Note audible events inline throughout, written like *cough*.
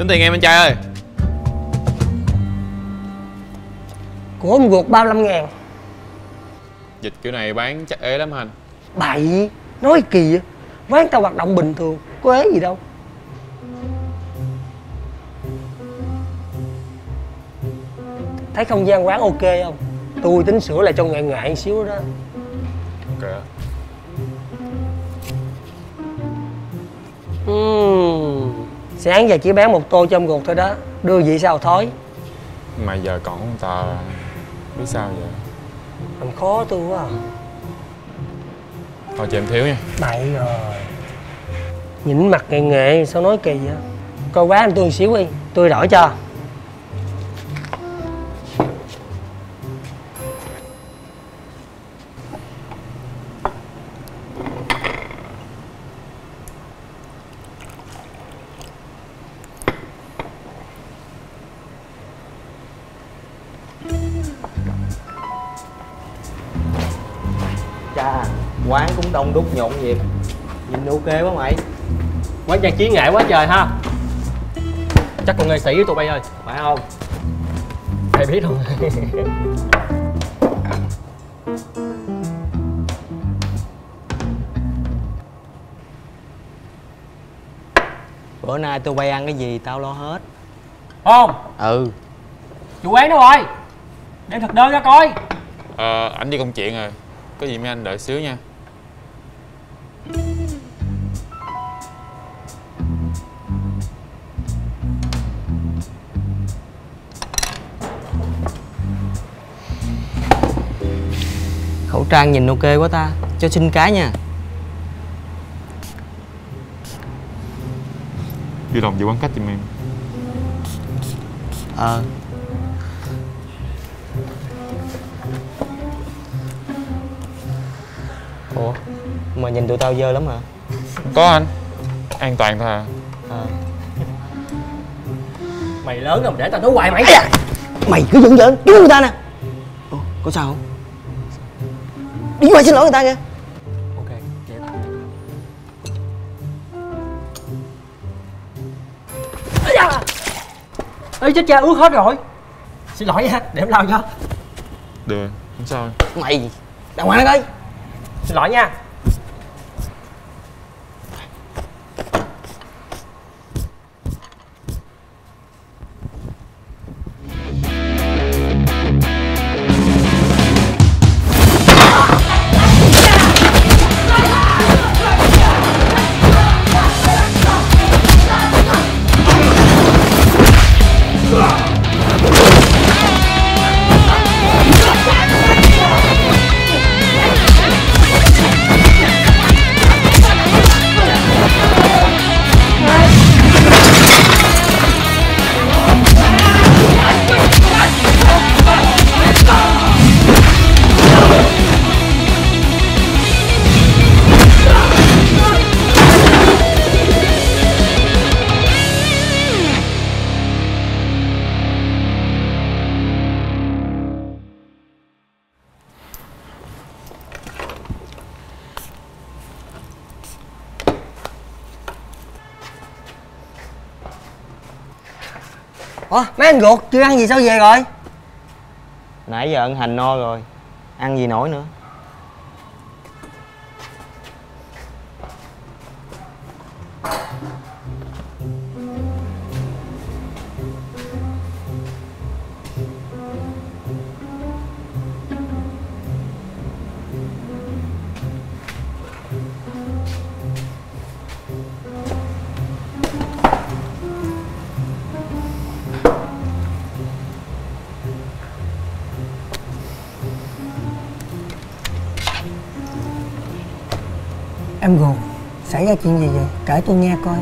tính tiền em anh trai ơi. Của ông ruột 35 ngàn? Dịch kiểu này bán chắc ế lắm anh? Bậy nói kỳ vậy quán tao hoạt động bình thường có ế gì đâu. Thấy không gian quán ok không? Tôi tính sửa lại cho ngại ngại xíu đó. Ok sáng giờ chỉ bán một tô chôm ruột thôi đó. Đưa vị sao thói? Mà giờ còn ông ta biết sao vậy? Làm khó tôi quá à. thôi chị em thiếu nha. Bậy rồi. Nhìn mặt nghệ nghệ sao nói kỳ vậy? Coi quán anh tôi một xíu đi. Tôi đổi cho Chà, quán cũng đông đúc nhộn nhịp. Nhìn ok quá mày. Quán trang trí nghệ quá trời ha. Chắc còn nghệ sĩ với tụi bay ơi. Phải không? Thầy biết không *laughs* Bữa nay tụi bay ăn cái gì tao lo hết. Không. Ừ. Chủ quán đâu rồi? Đem thực đơn ra coi. Ờ ảnh đi công chuyện rồi có gì mấy anh đợi xíu nha. Khẩu trang nhìn ok quá ta. Cho xin cái nha. Vui lòng giữ khoảng cách giùm em. Ờ. Ủa Mà nhìn tụi tao dơ lắm hả? Có anh. An toàn thôi à. Ờ mày lớn rồi mà để tao nói hoài mày. Mày cứ giỡn giỡn. Cứu người ta nè. Ủa, Có sao không? Đi qua xin lỗi người ta kìa! Ê chết cha ướt hết rồi. Xin lỗi nha, để em lau cho. Được không sao. Mày! Đàng hoàng coi. Xin lỗi nha ủa, mấy anh ruột chưa ăn gì sao về rồi? Nãy giờ ăn hành no rồi, Ăn gì nổi nữa? Em ruột xảy ra chuyện gì vậy? Kể tôi nghe coi.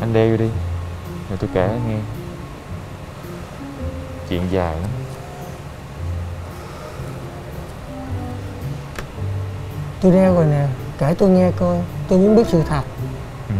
Anh đeo vô đi rồi tôi kể nghe. Chuyện dài lắm. Tôi đeo rồi nè kể tôi nghe coi tôi muốn biết sự thật. Ừ